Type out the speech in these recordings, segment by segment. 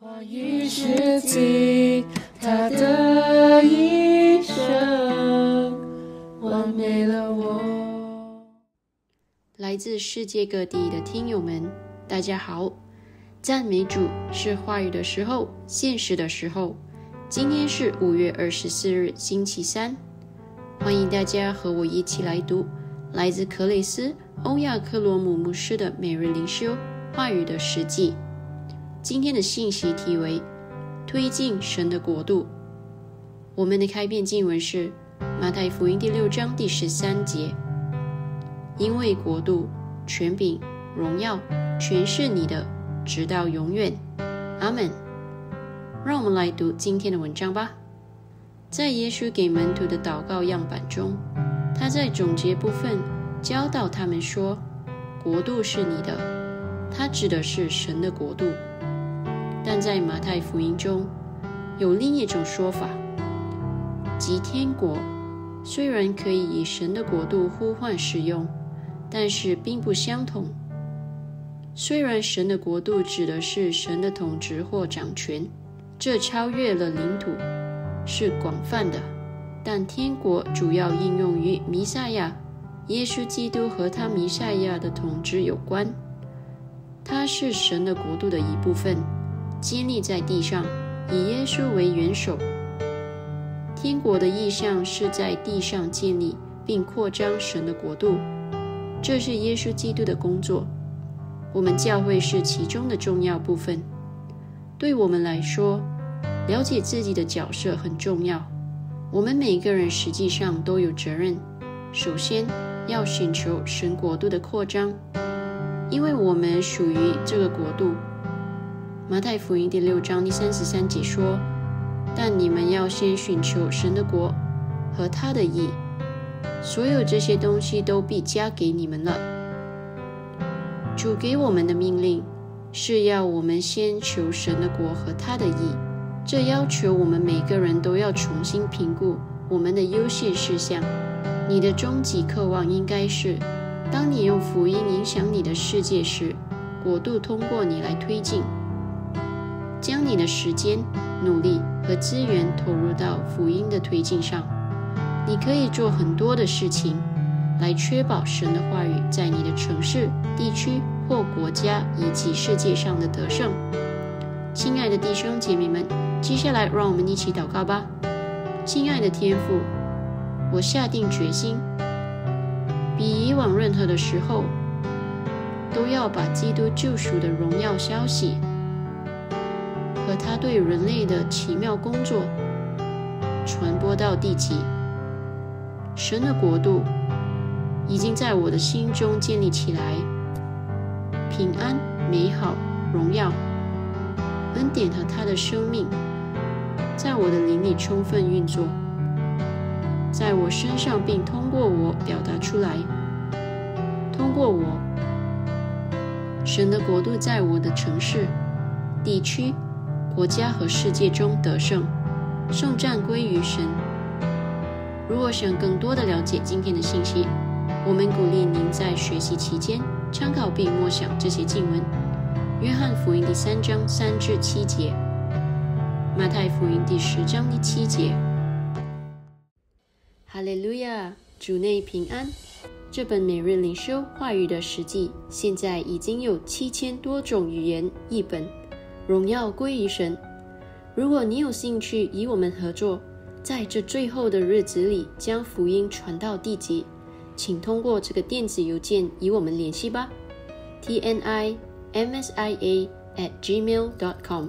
话语是尽他的一生，完美了我。来自世界各地的听友们，大家好！赞美主是话语的时候，现实的时候。今天是五月二十四日，星期三。欢迎大家和我一起来读来自克雷斯·欧亚克罗姆牧师的每日灵修话语的实际。今天的信息题为“推进神的国度”。我们的开篇经文是马太福音第六章第十三节：“因为国度、权柄、荣耀，全是你的，直到永远。”阿门。让我们来读今天的文章吧。在耶稣给门徒的祷告样板中，他在总结部分教导他们说：“国度是你的。”他指的是神的国度。但在马太福音中有另一种说法，即天国虽然可以以神的国度呼唤使用，但是并不相同。虽然神的国度指的是神的统治或掌权。这超越了领土，是广泛的，但天国主要应用于弥赛亚，耶稣基督和他弥赛亚的统治有关。它是神的国度的一部分，建立在地上，以耶稣为元首。天国的意象是在地上建立并扩张神的国度，这是耶稣基督的工作。我们教会是其中的重要部分。对我们来说，了解自己的角色很重要。我们每个人实际上都有责任。首先，要寻求神国度的扩张，因为我们属于这个国度。马太福音第六章第三十三节说：“但你们要先寻求神的国和他的义，所有这些东西都必加给你们了。”主给我们的命令。是要我们先求神的国和他的义，这要求我们每个人都要重新评估我们的优先事项。你的终极渴望应该是，当你用福音影响你的世界时，国度通过你来推进，将你的时间、努力和资源投入到福音的推进上。你可以做很多的事情，来确保神的话语在你的城市、地区。或国家以及世界上的得胜，亲爱的弟兄姐妹们，接下来让我们一起祷告吧。亲爱的天父，我下定决心，比以往任何的时候，都要把基督救赎的荣耀消息和他对人类的奇妙工作传播到地极。神的国度已经在我的心中建立起来。平安、美好、荣耀、恩典和他的生命，在我的灵里充分运作，在我身上，并通过我表达出来。通过我，神的国度在我的城市、地区、国家和世界中得胜，圣战归于神。如果想更多的了解今天的信息，我们鼓励您在学习期间。参考并默想这些经文：约翰福音第三章三至七节，马太福音第十章第七节。哈利路亚，主内平安。这本每日领修话语的实际，现在已经有七千多种语言译本。荣耀归于神。如果你有兴趣与我们合作，在这最后的日子里将福音传到地极。请通过这个电子邮件与我们联系吧，t n i m s i a at gmail dot com。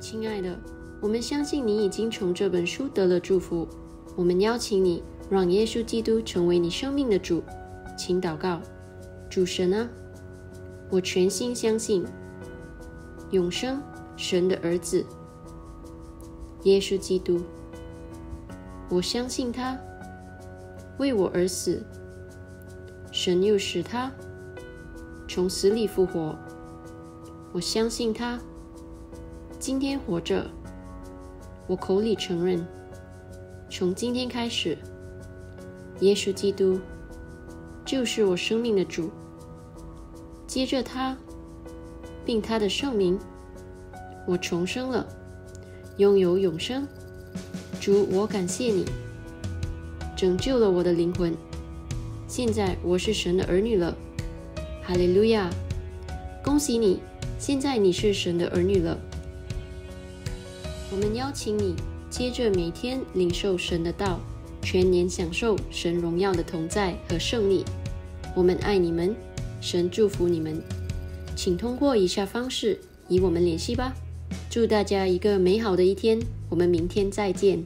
亲爱的，我们相信你已经从这本书得了祝福。我们邀请你让耶稣基督成为你生命的主，请祷告：主神啊，我全心相信永生神的儿子耶稣基督，我相信他。为我而死，神又使他从死里复活。我相信他今天活着。我口里承认，从今天开始，耶稣基督就是我生命的主。接着他，定他的圣名。我重生了，拥有永生。主，我感谢你，拯救了我的灵魂。现在我是神的儿女了。哈利路亚！恭喜你，现在你是神的儿女了。我们邀请你，接着每天领受神的道，全年享受神荣耀的同在和胜利。我们爱你们，神祝福你们。请通过以下方式与我们联系吧。祝大家一个美好的一天，我们明天再见。